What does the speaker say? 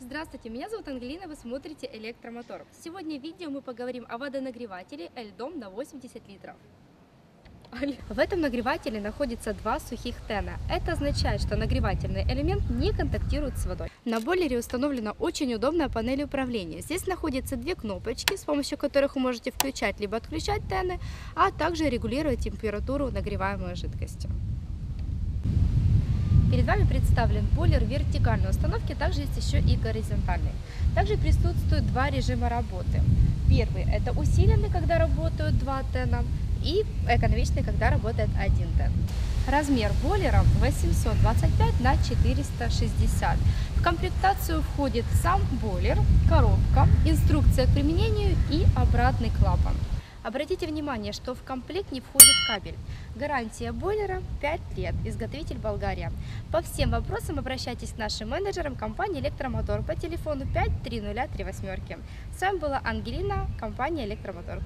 Здравствуйте, меня зовут Ангелина, вы смотрите Электромотор. Сегодня в видео мы поговорим о водонагревателе Эльдом на 80 литров. В этом нагревателе находится два сухих тена. Это означает, что нагревательный элемент не контактирует с водой. На бойлере установлена очень удобная панель управления. Здесь находятся две кнопочки, с помощью которых вы можете включать либо отключать тены, а также регулировать температуру нагреваемой жидкости. Перед вами представлен бойлер вертикальной установки, также есть еще и горизонтальный. Также присутствуют два режима работы. Первый – это усиленный, когда работают два тена, и экономичный, когда работает один тен. Размер бойлера 825 на 460. В комплектацию входит сам бойлер, коробка, инструкция к применению и обратный клапан. Обратите внимание, что в комплект не входит кабель. Гарантия бойлера 5 лет. Изготовитель Болгария. По всем вопросам обращайтесь к нашим менеджерам компании Электромотор по телефону 53038. С вами была Ангелина, компания Электромотор.